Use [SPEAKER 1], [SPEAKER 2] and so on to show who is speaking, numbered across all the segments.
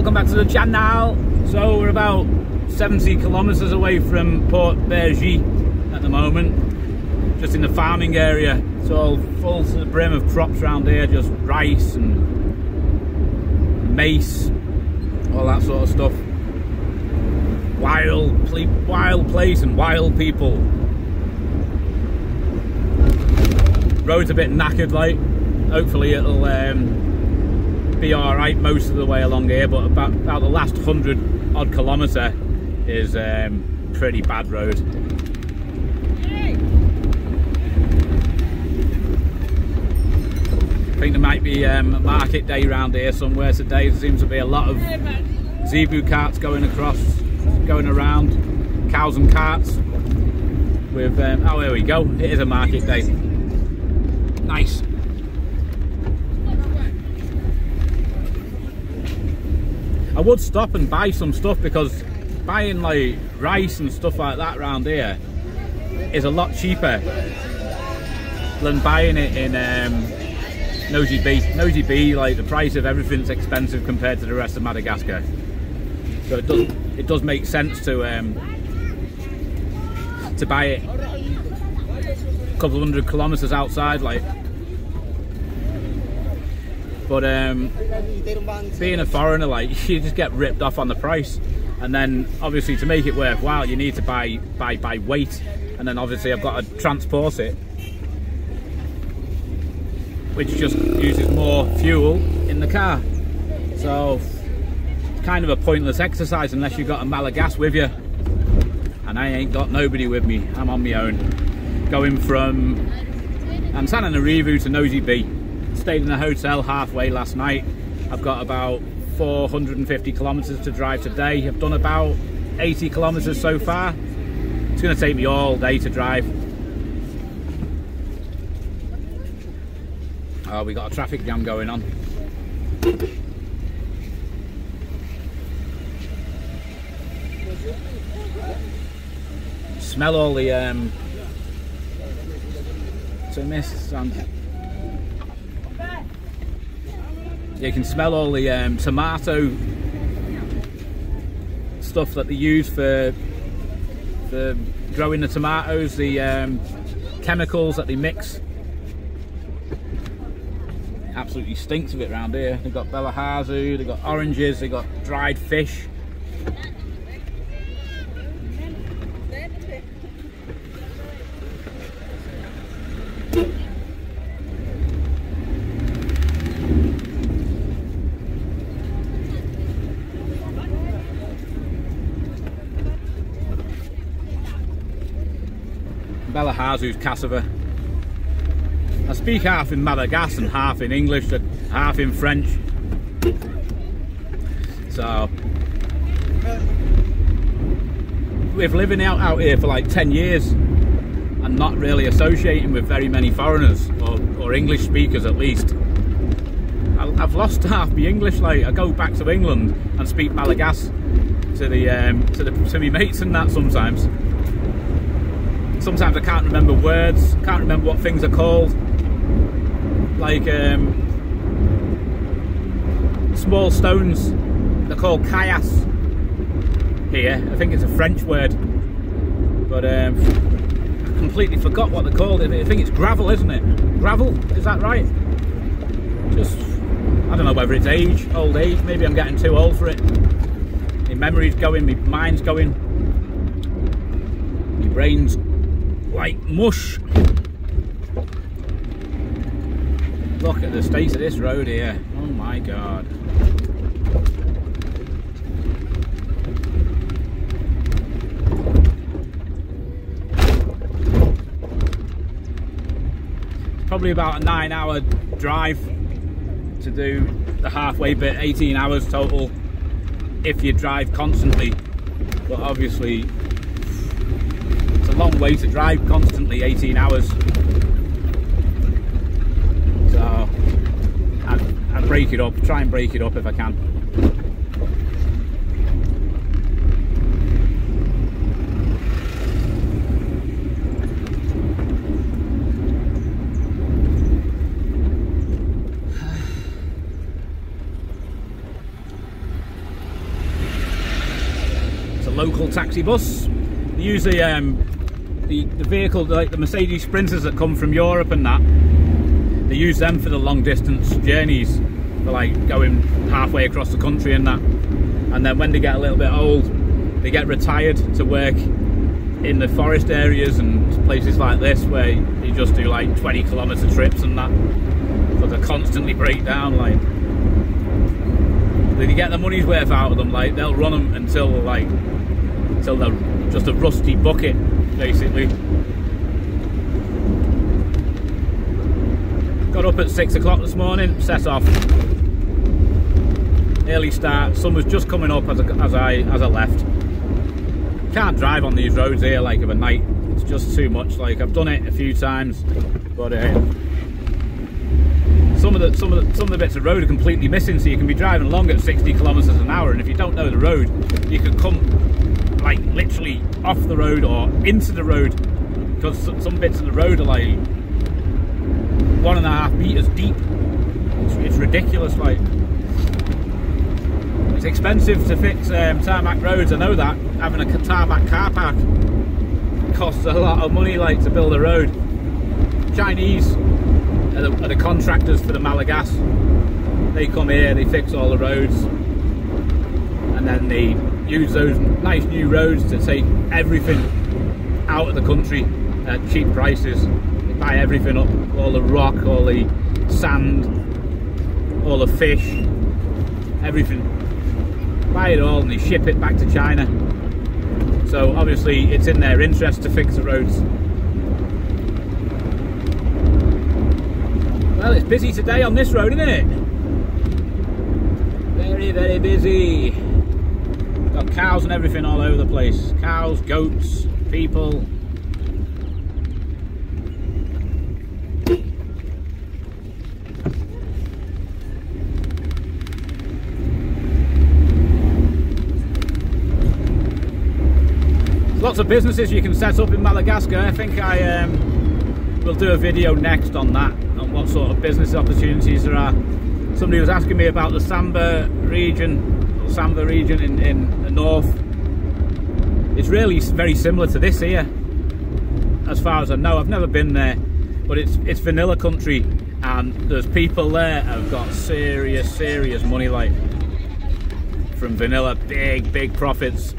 [SPEAKER 1] welcome back to the channel. So we're about 70 kilometers away from Port Bergé at the moment, just in the farming area. It's all full to the brim of crops around here, just rice and mace, all that sort of stuff. Wild, wild place and wild people. Road's a bit knackered, like. Hopefully it'll um, be all right most of the way along here, but about, about the last hundred odd kilometre is um, pretty bad road. I think there might be um, a market day around here somewhere today. There seems to be a lot of zebu carts going across, going around, cows and carts. With um, oh, there we go. It is a market day. Nice. I would stop and buy some stuff because buying like rice and stuff like that around here is a lot cheaper than buying it in um, Nosy Be. Nosy Be, like the price of everything's expensive compared to the rest of Madagascar. So it does it does make sense to um, to buy it a couple of hundred kilometers outside, like but um, being a foreigner, like you just get ripped off on the price. And then obviously to make it worthwhile, you need to buy buy by weight. And then obviously I've got to transport it, which just uses more fuel in the car. So it's kind of a pointless exercise unless you've got a Malagas with you. And I ain't got nobody with me. I'm on my own. Going from Antananarivo to Nosy Be stayed in a hotel halfway last night. I've got about 450 kilometers to drive today. I've done about 80 kilometers so far. It's going to take me all day to drive. Oh, we got a traffic jam going on. Smell all the um, so mist and you can smell all the um, tomato stuff that they use for, for growing the tomatoes, the um, chemicals that they mix. Absolutely stinks of it around here. They've got Bella Hazu, they've got oranges, they've got dried fish. Cassava. I speak half in Madagascar and half in English and half in French. So, we've living out, out here for like 10 years and not really associating with very many foreigners or, or English speakers at least. I've lost half my English. Like I go back to England and speak Malagasy to the um, to the to my mates and that sometimes sometimes I can't remember words, can't remember what things are called. Like um, small stones, they're called kayas here. I think it's a French word, but um, I completely forgot what they're called. I think it's gravel, isn't it? Gravel, is that right? Just, I don't know whether it's age, old age, maybe I'm getting too old for it. My memory's going, my mind's going, my brain's like mush. Look at the state of this road here. Oh my god. probably about a nine hour drive to do the halfway bit 18 hours total if you drive constantly but obviously long way to drive constantly 18 hours so I, I break it up try and break it up if I can local taxi bus. They the, um, the, the vehicle, like the Mercedes Sprinters that come from Europe and that. They use them for the long distance journeys, for like going halfway across the country and that. And then when they get a little bit old, they get retired to work in the forest areas and places like this where you just do like 20 kilometer trips and that but they constantly break down like they get the money's worth out of them like they'll run them until like until they're just a rusty bucket basically. Got up at six o'clock this morning set off. Early start sun was just coming up as I, as I as I left. Can't drive on these roads here like of a night. It's just too much. Like I've done it a few times but uh, some of the some of the some of the bits of road are completely missing so you can be driving along at 60 kilometers an hour and if you don't know the road you can come like literally off the road or into the road because some bits of the road are like one and a half meters deep it's, it's ridiculous like it's expensive to fix um, tarmac roads I know that having a tarmac car park costs a lot of money like to build a road. Chinese are the, are the contractors for the Malagas. They come here, they fix all the roads and then they use those nice new roads to take everything out of the country at cheap prices. Buy everything up, all the rock, all the sand, all the fish, everything. Buy it all and they ship it back to China so obviously it's in their interest to fix the roads. Well, it's busy today on this road, isn't it? Very, very busy. Got cows and everything all over the place. Cows, goats, people, lots of businesses you can set up in Madagascar. I think I um, will do a video next on that, on what sort of business opportunities there are. Somebody was asking me about the Samba region, Samba region in, in the north. It's really very similar to this here, as far as I know. I've never been there, but it's it's vanilla country, and there's people there have got serious, serious money, like from vanilla, big, big profits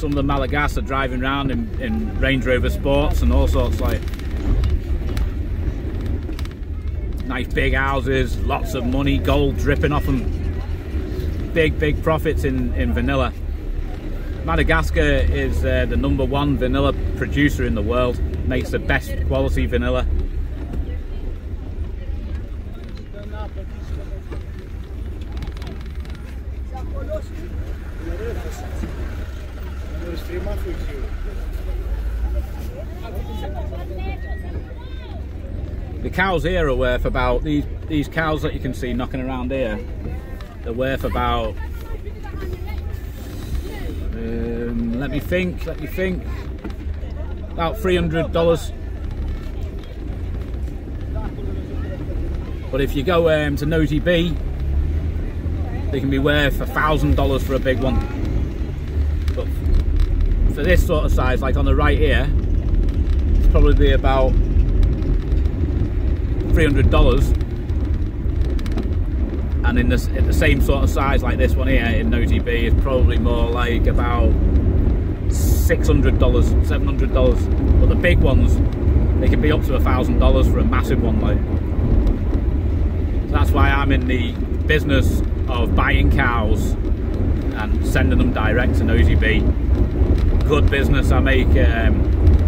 [SPEAKER 1] some of the Malagas are driving around in, in Range Rover Sports and all sorts like nice big houses, lots of money, gold dripping off them. Big, big profits in, in vanilla. Madagascar is uh, the number one vanilla producer in the world, makes the best quality vanilla. The cows here are worth about these these cows that you can see knocking around here. They're worth about. Um, let me think. Let me think. About three hundred dollars. But if you go um, to Nosy Be, they can be worth a thousand dollars for a big one. But for this sort of size, like on the right here, it's probably about $300 and in, in the same sort of size like this one here in Nosy Be is probably more like about $600, $700 but the big ones they can be up to a thousand dollars for a massive one like. So that's why I'm in the business of buying cows and sending them direct to Nosy Be good business I make um,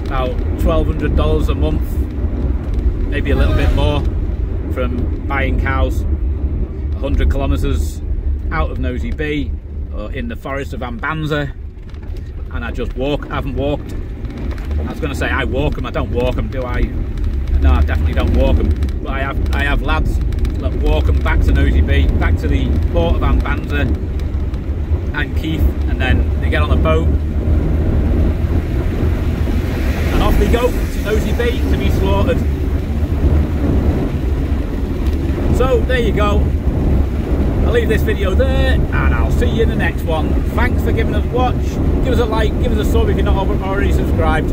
[SPEAKER 1] about $1,200 a month maybe a little bit more from buying cows 100 kilometers out of Nosy Be or uh, in the forest of Ambanja. And I just walk, I haven't walked. I was going to say I walk them, I don't walk them, do I? No, I definitely don't walk them but I have, I have lads that walk them back to Nosy Be, back to the port of Ambanja and Keith and then they get on the boat. And off they go to Nosy Be to be slaughtered. So there you go. I'll leave this video there and I'll see you in the next one. Thanks for giving us a watch. Give us a like, give us a sub if you're not already subscribed.